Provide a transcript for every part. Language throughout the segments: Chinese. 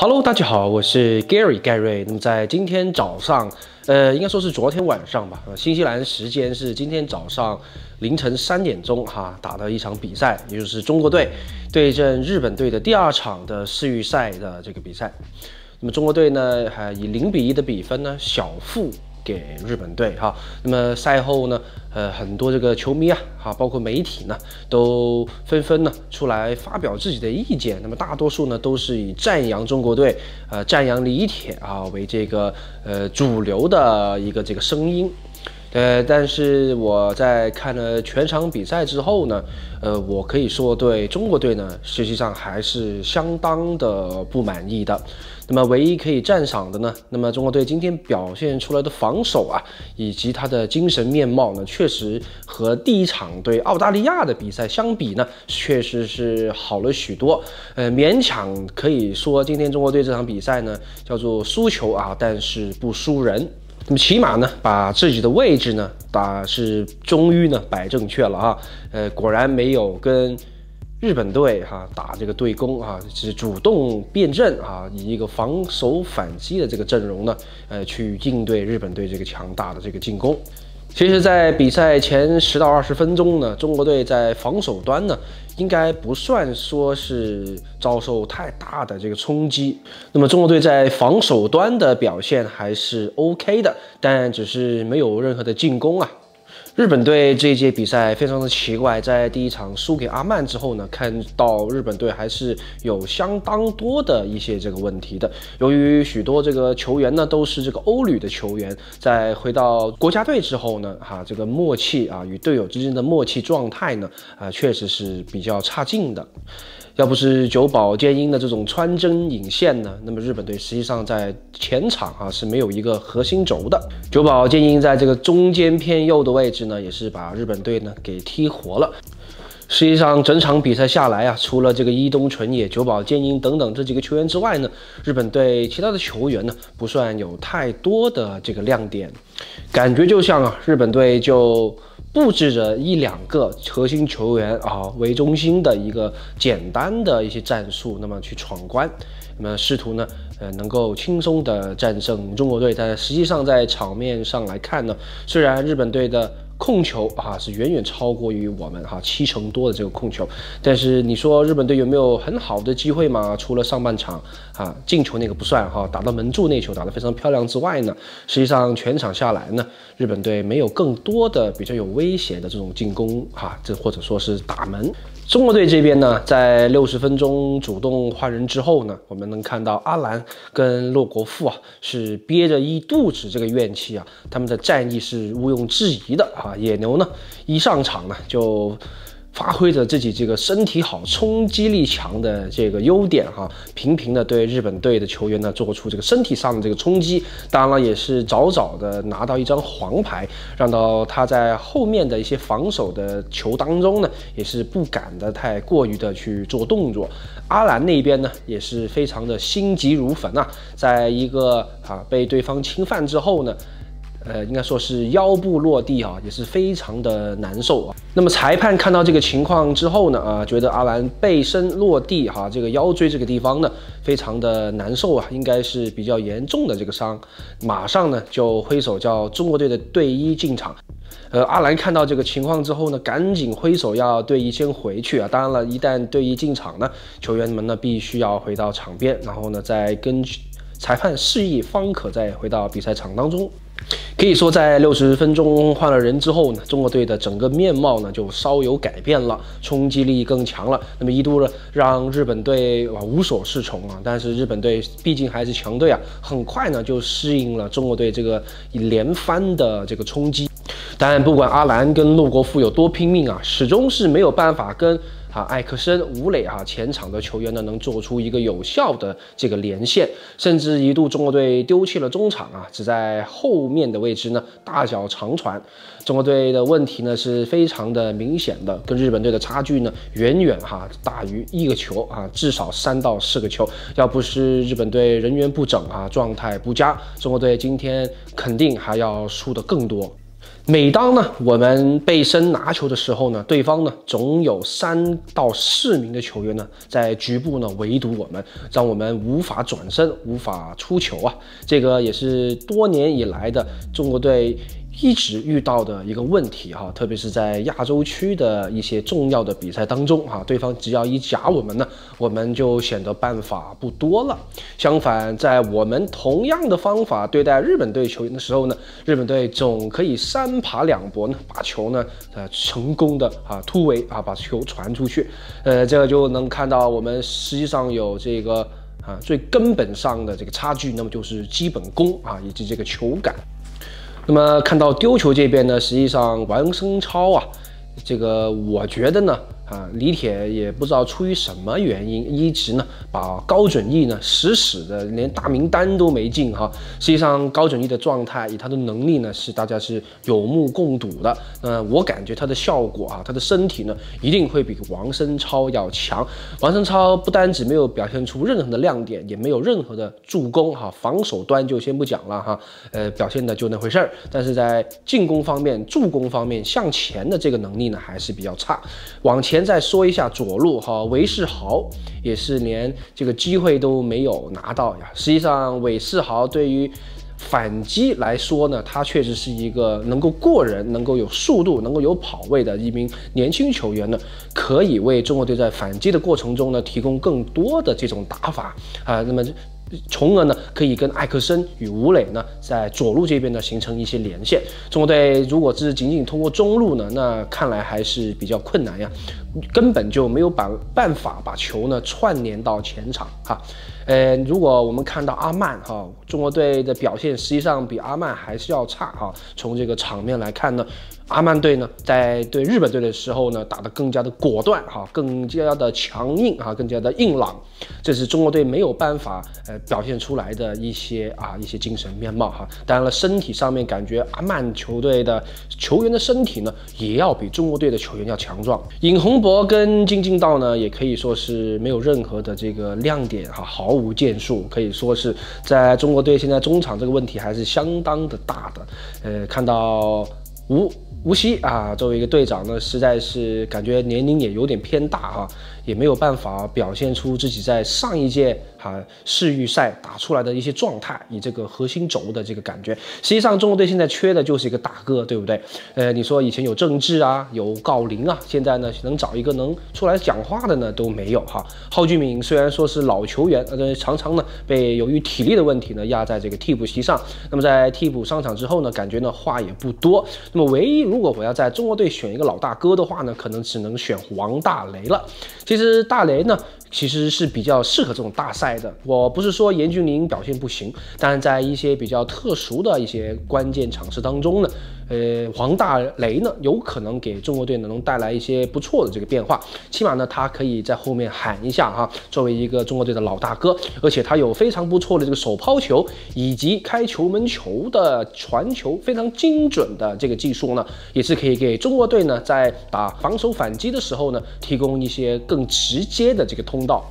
Hello，大家好，我是 Gary 盖瑞。那么在今天早上，呃，应该说是昨天晚上吧，呃，新西兰时间是今天早上凌晨三点钟哈打的一场比赛，也就是中国队对阵日本队的第二场的世预赛的这个比赛。那么中国队呢，还以零比一的比分呢小负。给日本队哈，那么赛后呢，呃，很多这个球迷啊，哈，包括媒体呢，都纷纷呢出来发表自己的意见。那么大多数呢都是以赞扬中国队，呃，赞扬李铁啊为这个呃主流的一个这个声音。呃，但是我在看了全场比赛之后呢，呃，我可以说对中国队呢，实际上还是相当的不满意的。那么唯一可以赞赏的呢，那么中国队今天表现出来的防守啊，以及他的精神面貌呢，确实和第一场对澳大利亚的比赛相比呢，确实是好了许多。呃，勉强可以说今天中国队这场比赛呢，叫做输球啊，但是不输人。那么起码呢，把自己的位置呢，打是终于呢摆正确了啊。呃，果然没有跟日本队哈打这个对攻啊，是主动变阵啊，以一个防守反击的这个阵容呢，呃，去应对日本队这个强大的这个进攻。其实，在比赛前十到二十分钟呢，中国队在防守端呢，应该不算说是遭受太大的这个冲击。那么，中国队在防守端的表现还是 OK 的，但只是没有任何的进攻啊。日本队这一届比赛非常的奇怪，在第一场输给阿曼之后呢，看到日本队还是有相当多的一些这个问题的。由于许多这个球员呢都是这个欧旅的球员，在回到国家队之后呢，哈，这个默契啊与队友之间的默契状态呢，啊，确实是比较差劲的。要不是久保建英的这种穿针引线呢，那么日本队实际上在前场啊是没有一个核心轴的。久保建英在这个中间偏右的位置呢，也是把日本队呢给踢活了。实际上整场比赛下来啊，除了这个伊东纯也、久保建英等等这几个球员之外呢，日本队其他的球员呢不算有太多的这个亮点，感觉就像啊日本队就。布置着一两个核心球员啊为中心的一个简单的一些战术，那么去闯关，那么试图呢，呃，能够轻松的战胜中国队。但实际上在场面上来看呢，虽然日本队的。控球啊是远远超过于我们哈七成多的这个控球，但是你说日本队有没有很好的机会嘛？除了上半场啊进球那个不算哈，打到门柱那球打得非常漂亮之外呢，实际上全场下来呢，日本队没有更多的比较有威胁的这种进攻哈，这或者说是打门。中国队这边呢，在六十分钟主动换人之后呢，我们能看到阿兰跟洛国富啊是憋着一肚子这个怨气啊，他们的战役是毋庸置疑的啊。野牛呢一上场呢就。发挥着自己这个身体好、冲击力强的这个优点哈，频频的对日本队的球员呢做出这个身体上的这个冲击，当然了，也是早早的拿到一张黄牌，让到他在后面的一些防守的球当中呢，也是不敢的太过于的去做动作。阿兰那边呢也是非常的心急如焚啊，在一个啊被对方侵犯之后呢。呃，应该说是腰部落地啊，也是非常的难受啊。那么裁判看到这个情况之后呢，啊，觉得阿兰背身落地哈，这个腰椎这个地方呢，非常的难受啊，应该是比较严重的这个伤，马上呢就挥手叫中国队的队医进场。呃，阿兰看到这个情况之后呢，赶紧挥手要队医先回去啊。当然了，一旦队医进场呢，球员们呢必须要回到场边，然后呢再根据裁判示意，方可再回到比赛场当中。可以说，在六十分钟换了人之后呢，中国队的整个面貌呢就稍有改变了，冲击力更强了。那么一度呢，让日本队啊无所适从啊。但是日本队毕竟还是强队啊，很快呢就适应了中国队这个连番的这个冲击。但不管阿兰跟陆国富有多拼命啊，始终是没有办法跟。啊，艾克森、吴磊啊，前场的球员呢，能做出一个有效的这个连线，甚至一度中国队丢弃了中场啊，只在后面的位置呢大脚长传。中国队的问题呢是非常的明显的，跟日本队的差距呢远远哈大于一个球啊，至少三到四个球。要不是日本队人员不整啊，状态不佳，中国队今天肯定还要输得更多。每当呢我们背身拿球的时候呢，对方呢总有三到四名的球员呢在局部呢围堵我们，让我们无法转身、无法出球啊。这个也是多年以来的中国队。一直遇到的一个问题哈，特别是在亚洲区的一些重要的比赛当中哈，对方只要一夹我们呢，我们就显得办法不多了。相反，在我们同样的方法对待日本队球员的时候呢，日本队总可以三爬两搏呢，把球呢呃成功的啊突围啊把球传出去。呃，这个就能看到我们实际上有这个啊最根本上的这个差距，那么就是基本功啊以及这个球感。那么看到丢球这边呢，实际上王声超啊，这个我觉得呢。啊，李铁也不知道出于什么原因，一直呢把高准翼呢死死的连大名单都没进哈。实际上高准翼的状态，以他的能力呢，是大家是有目共睹的。那，我感觉他的效果啊，他的身体呢一定会比王申超要强。王申超不单只没有表现出任何的亮点，也没有任何的助攻哈。防守端就先不讲了哈，呃，表现的就那回事儿。但是在进攻方面、助攻方面、向前的这个能力呢，还是比较差。往前。再说一下左路哈，韦世豪也是连这个机会都没有拿到呀。实际上，韦世豪对于反击来说呢，他确实是一个能够过人、能够有速度、能够有跑位的一名年轻球员呢，可以为中国队在反击的过程中呢提供更多的这种打法啊。那么。从而呢，可以跟艾克森与吴磊呢，在左路这边呢形成一些连线。中国队如果只是仅仅通过中路呢，那看来还是比较困难呀，根本就没有办办法把球呢串联到前场哈。呃，如果我们看到阿曼哈，中国队的表现实际上比阿曼还是要差哈。从这个场面来看呢。阿曼队呢，在对日本队的时候呢，打得更加的果断哈，更加的强硬哈，更加的硬朗，这是中国队没有办法呃表现出来的一些啊一些精神面貌哈。当然了，身体上面感觉阿曼球队的球员的身体呢，也要比中国队的球员要强壮。尹洪博跟金敬道呢，也可以说是没有任何的这个亮点哈，毫无建树，可以说是在中国队现在中场这个问题还是相当的大的。呃，看到吴。吴曦啊，作为一个队长呢，实在是感觉年龄也有点偏大哈，也没有办法表现出自己在上一届。哈世预赛打出来的一些状态，以这个核心轴的这个感觉，实际上中国队现在缺的就是一个大哥，对不对？呃，你说以前有郑智啊，有郜林啊，现在呢能找一个能出来讲话的呢都没有哈。蒿俊闵虽然说是老球员，呃，常常呢被由于体力的问题呢压在这个替补席上，那么在替补上场之后呢，感觉呢话也不多。那么唯一如果我要在中国队选一个老大哥的话呢，可能只能选王大雷了。其实其实大雷呢其实是比较适合这种大赛的。我不是说严俊凌表现不行，但是在一些比较特殊的一些关键场次当中呢。呃，黄大雷呢，有可能给中国队能带来一些不错的这个变化，起码呢，他可以在后面喊一下哈，作为一个中国队的老大哥，而且他有非常不错的这个手抛球以及开球门球的传球，非常精准的这个技术呢，也是可以给中国队呢在打防守反击的时候呢提供一些更直接的这个通通道。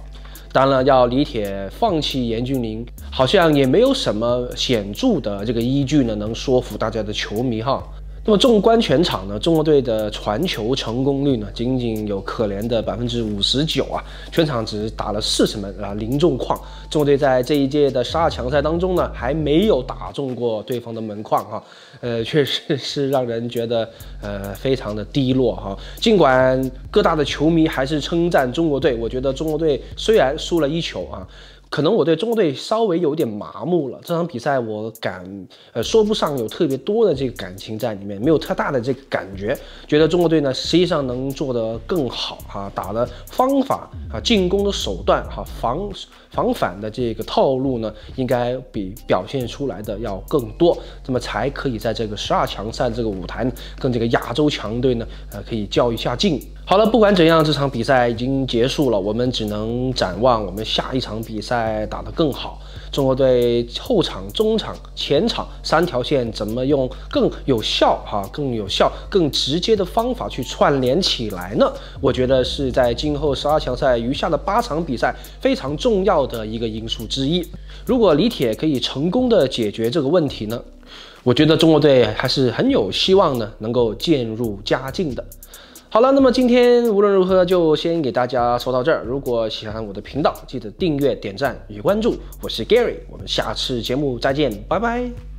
当然，要李铁放弃严俊凌，好像也没有什么显著的这个依据呢，能说服大家的球迷哈。那么纵观全场呢，中国队的传球成功率呢，仅仅有可怜的百分之五十九啊，全场只打了四十门啊，零中框。中国队在这一届的十二强赛当中呢，还没有打中过对方的门框哈，呃，确实是让人觉得呃非常的低落哈。尽管各大的球迷还是称赞中国队，我觉得中国队虽然输了一球啊。可能我对中国队稍微有点麻木了，这场比赛我感呃说不上有特别多的这个感情在里面，没有太大的这个感觉，觉得中国队呢 实际上能做得更好哈，打的方法啊，进攻的手段哈，防防反的这个套路呢，应该比表现出来的要更多，那么才可以在这个十二强赛这个舞台呢跟这个亚洲强队呢，呃，可以较一下劲。好了，不管怎样，这场比赛已经结束了，我们只能展望我们下一场比赛打得更好。中国队后场、中场、前场三条线怎么用更有效、哈更有效、更直接的方法去串联起来呢？我觉得是在今后十二强赛余下的八场比赛非常重要的一个因素之一。如果李铁可以成功的解决这个问题呢？我觉得中国队还是很有希望呢，能够渐入佳境的。好了，那么今天无论如何就先给大家说到这儿。如果喜欢我的频道，记得订阅、点赞与关注。我是 Gary，我们下次节目再见，拜拜。